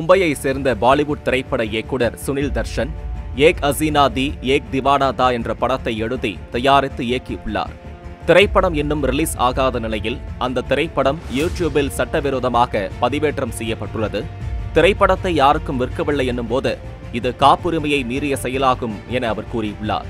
மும்பையை சேர்ந்த பாலிவுட் திரைப்பட இயக்குனர் சுனில் தர்ஷன் ஏக் அசீனா தி ஏக் திவானா தா என்ற படத்தை எழுதி தயாரித்து இயக்கியுள்ளார். திரைப்படம் இன்னும் ரிலீஸ் ஆகாத நிலையில் அந்த திரைப்படம் யூடியூபில் சட்டவிரோதமாக பதிவேற்றம் செய்யப்பட்டுள்ளது. திரைப்படத்தை யாருக்கும் விற்கவில்லை என்னும் போது இது காப்புரிமையை மீறிய செயலாகும் என அவர் கூறியுள்ளார்.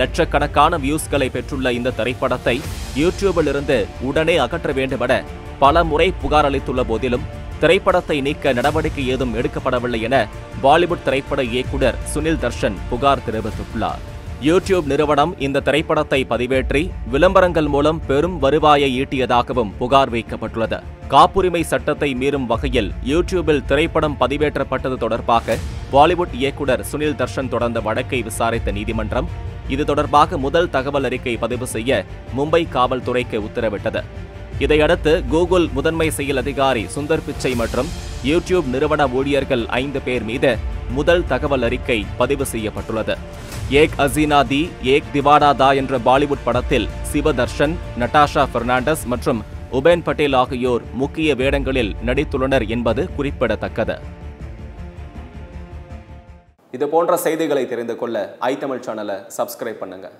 லட்சக்கணக்கான வியூஸ்களை பெற்றுள்ள இந்த திரைப்படத்தை யூடியூபில் இருந்து உடனே அகற்ற வேண்டுமென பல முறை புகார் அளித்துள்ள போதிலும் திரைப்படத்தை நீக்க நடவடிக்கை ஏதும் எடுக்கப்படவில்லை என பாலிவுட் திரைப்பட இயக்குனர் சுனில் தர்ஷன் புகார் தெரிவித்துள்ளார். யூடியூப் நிறுவனம் இந்த திரைப்படத்தை பதிவேற்றி விளம்பரங்கள் மூலம் பெரும் வருவாயை ஈட்டியதாகவும் புகார் வைக்கப்பட்டுள்ளது. காப்புரிமை சட்டத்தை மீறும் வகையில் யூடியூபில் திரைப்படம் பதிவேற்றப்பட்டது தொடர்பாக பாலிவுட் இயக்குனர் சுனில் தர்ஷன் தொடர்ந்த வழக்கை விசாரித்த நீதிமன்றம் இது தொடர்பாக முதல் தகவல் அறிக்கை பதிவு செய்ய மும்பை காவல்துறைக்கு உத்தரவிட்டது. இதையடுத்து கூகுள் முதன்மை செயல் அதிகாரி சுந்தர் பிச்சை மற்றும் யூடியூப் நிறுவன ஊழியர்கள் ஐந்து பேர் மீது முதல் தகவல் அறிக்கை பதிவு செய்யப்பட்டுள்ளது. ஏக் அசீனா தி ஏக் திவாடா தா என்ற பாலிவுட் படத்தில் சிவதர்ஷன் நட்டாஷா பெர்னாண்டஸ் மற்றும் உபேன் பட்டேல் ஆகியோர் முக்கிய வேடங்களில் நடித்துள்ளனர் என்பது குறிப்பிடத்தக்கது. இது போன்ற செய்திகளை தெரிந்து கொள்ள ஐ தமிழ் சேனலை சப்ஸ்கிரைப் பண்ணுங்கள்